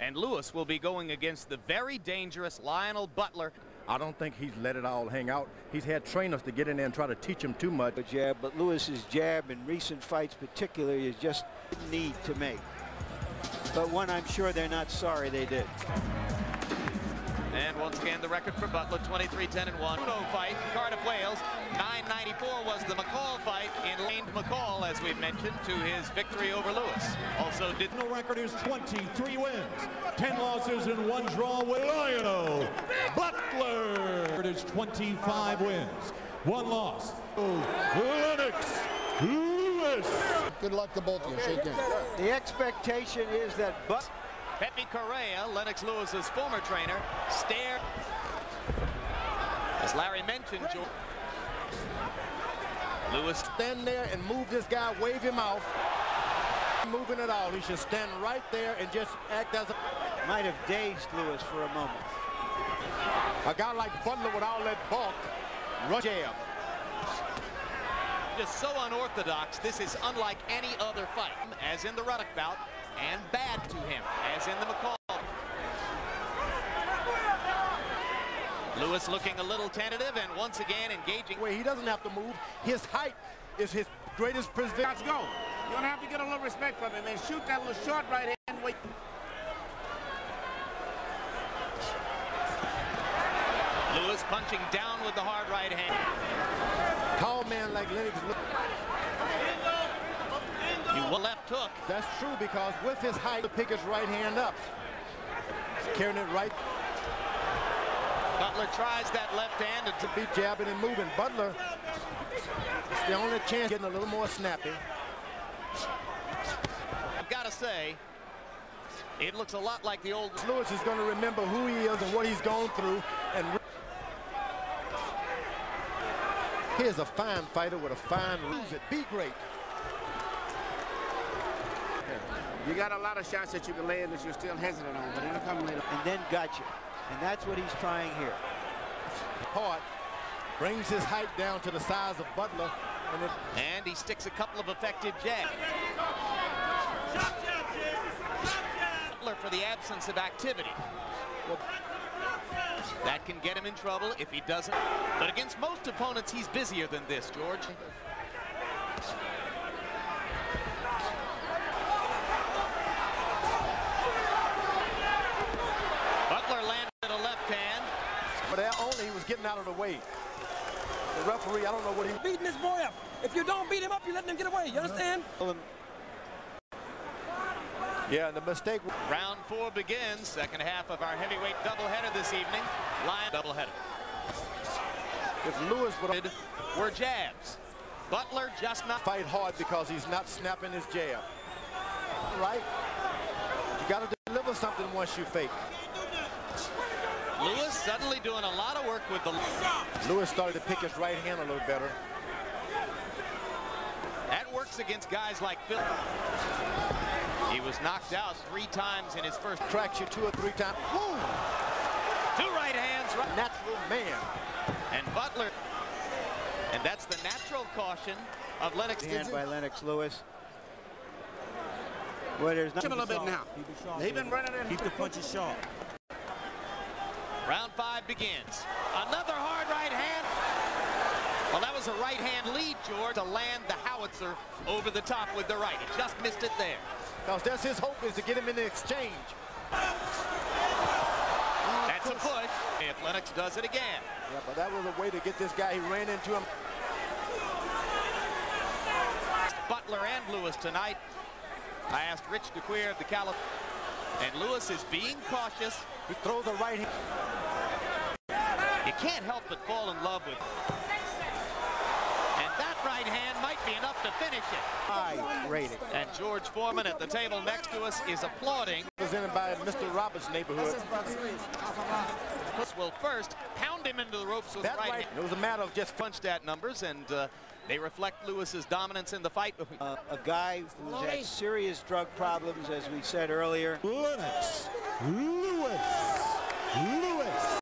And Lewis will be going against the very dangerous Lionel Butler. I don't think he's let it all hang out. He's had trainers to get in there and try to teach him too much. A jab, but Lewis's jab in recent fights particularly is just need to make. But one I'm sure they're not sorry they did. And once again, the record for Butler, 23-10 and 1. Uno fight, Cardiff, Wales. 994 was the McCall fight in Lane McCall, as we've mentioned, to his victory over Lewis. Also did... The record is 23 wins, 10 losses, and one draw with Lionel Butler. It is 25 wins, one loss. Lennox Lewis. Good luck to both of you. Shake hands. The expectation is that But Pepe Correa, Lennox Lewis's former trainer, stare. As Larry mentioned, George. Lewis Stand there and move this guy, wave him off. Moving at all. He should stand right there and just act as a, might have dazed Lewis for a moment. a guy like Butler with all that bulk. Run jab. just so unorthodox. This is unlike any other fight, as in the Ruddock bout, and bad to him, as in the McCall. Lewis looking a little tentative and once again engaging. Where he doesn't have to move. His height is his greatest preserve. Let's go. You're going to have to get a little respect from him and shoot that little short right hand. Wait. Lewis punching down with the hard right hand. Tall man like Lennox. You will left hook. That's true because with his height, to pick his right hand up. He's carrying it right Butler tries that left hand to be jabbing and moving. Butler, it's the only chance getting a little more snappy. I've got to say, it looks a lot like the old. Lewis is going to remember who he is and what he's gone through. And here's a fine fighter with a fine lose it. Be great. You got a lot of shots that you can land that you're still hesitant on, but it'll come later. And then got you. And that's what he's trying here. Hart brings his height down to the size of Butler. And, it, and he sticks a couple of effective jabs. Butler for the absence of activity. That can get him in trouble if he doesn't. But against most opponents, he's busier than this, George. Butler landed a left hand. But that only he was getting out of the way. The referee, I don't know what he... Beating this boy up. If you don't beat him up, you let him get away. You understand? Yeah, the mistake... Round four begins. Second half of our heavyweight doubleheader this evening. Lion doubleheader. If Lewis would were jabs. Butler just not fight hard because he's not snapping his jab. Right? You got to deliver something once you fake. Lewis suddenly doing a lot of work with the... Lewis started to pick his right hand a little better. That works against guys like Phil. He was knocked out three times in his first... Cracks you two or three times. Woo! Two right hands. Right. Natural man. And Butler... And that's the natural caution of Lennox. Hand by Lennox Lewis. Well, there's Him a little bit now. They've been running in. Keep the punches sharp. Round five begins. Another hard right hand. Well, that was a right hand lead, George, to land the howitzer over the top with the right. He just missed it there. Because that's his hope is to get him in the exchange. That's a push. If Lennox does it again. Yeah, but that was a way to get this guy. He ran into him. Butler and Lewis tonight. I asked Rich DeCuir of the Calif. And Lewis is being cautious. He throws the right hand. You can't help but fall in love with. And that right hand might be enough to finish it. High rating. And George Foreman at the table next to us is applauding. Presented by Mr. Roberts' neighborhood. Will first pound him into the ropes with that right, right hand. It was a matter of just punched at numbers, and uh, they reflect Lewis's dominance in the fight. Uh, a guy who's had serious drug problems, as we said earlier. Lennox